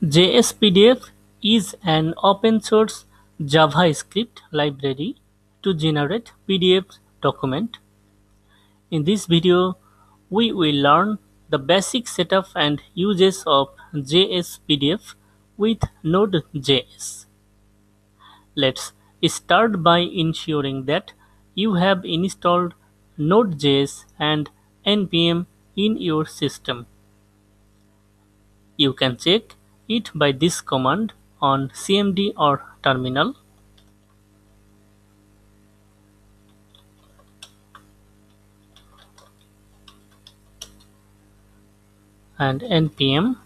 JSPDF is an open-source JavaScript library to generate PDF document. In this video, we will learn the basic setup and uses of JSPDF with Node.js. Let's start by ensuring that you have installed Node.js and npm in your system. You can check it by this command on cmd or terminal. and npm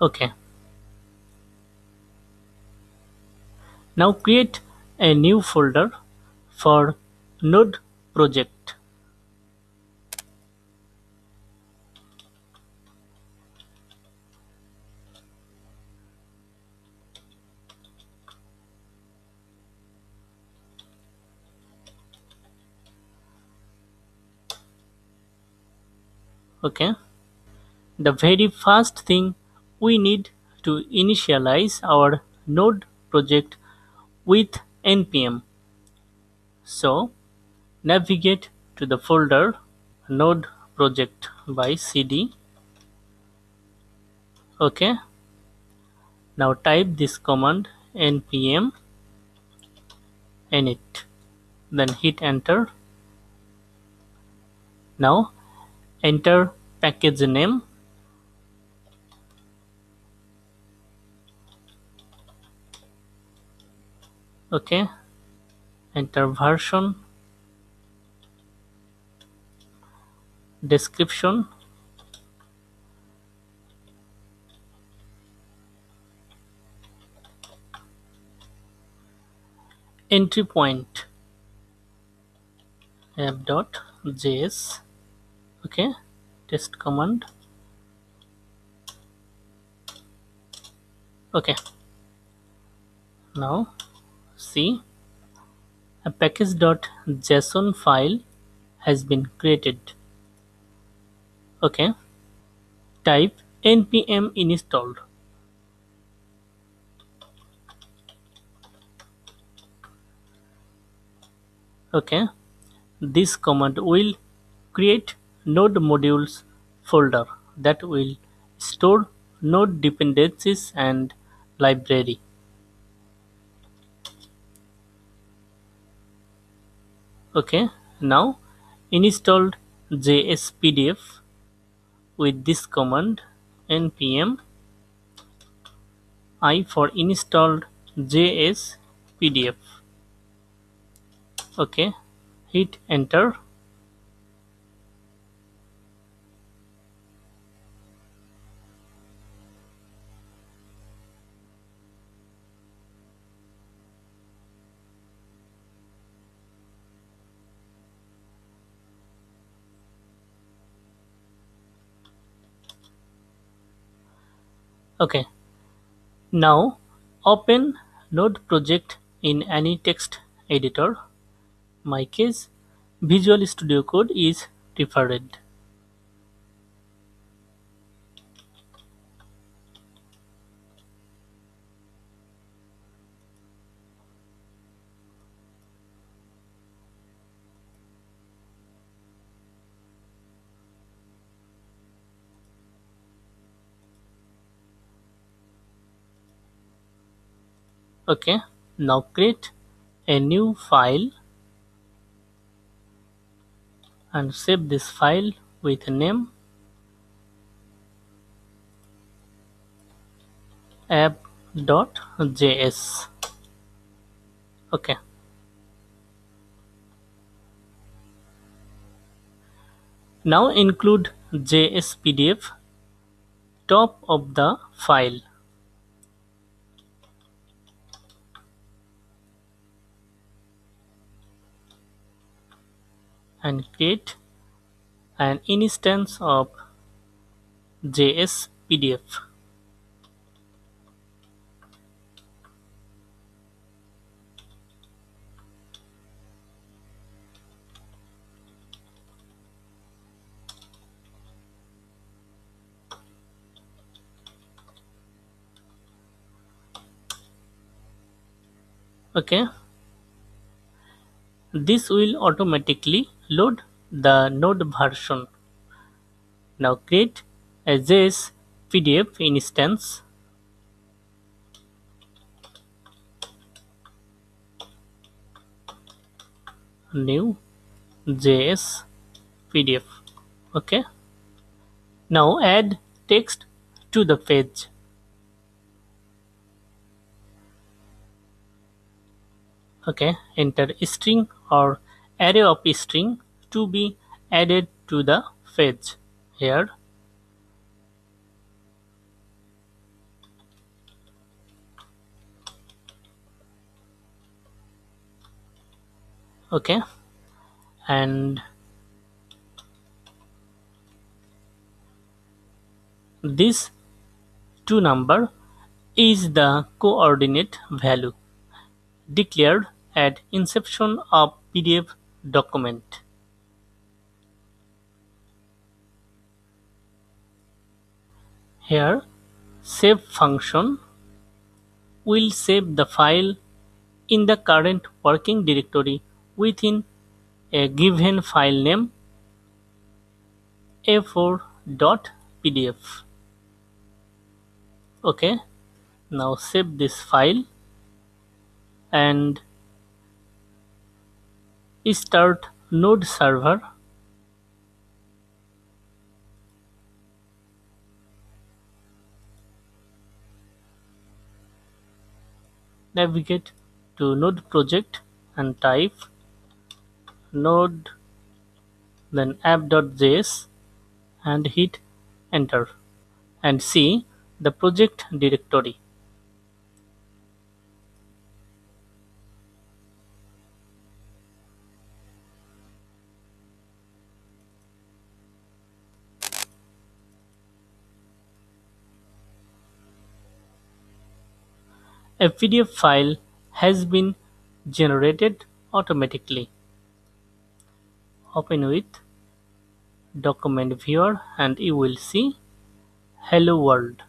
okay. Now create a new folder for node project okay. The very first thing we need to initialize our node project with npm. So navigate to the folder node project by cd. Okay. Now type this command npm init then hit enter. Now enter package name. Okay. Enter version. Description. Entry point. App.js okay test command. Okay. Now see a package.json file has been created. Okay. Type npm installed. Okay. This command will create node modules folder that will store node dependencies and library. Okay, now installed JSPDF with this command npm i for installed JSPDF. Okay, hit enter okay. Now open node project in any text editor. My case visual studio code is preferred okay. Now create a new file and save this file with a name app.js okay. Now include JSPDF top of the file and create an instance of JS PDF. okay this will automatically load the node version. Now create a JS PDF instance. New JS PDF okay. Now add text to the page. Okay. Enter string or array of string to be added to the page here. Okay. And this two number is the coordinate value declared at inception of PDF document. Here save function will save the file in the current working directory within a given file name a4.pdf okay now save this file and start node server. Navigate to node project and type node then app.js and hit enter and see the project directory A PDF file has been generated automatically. Open with document viewer and you will see hello world.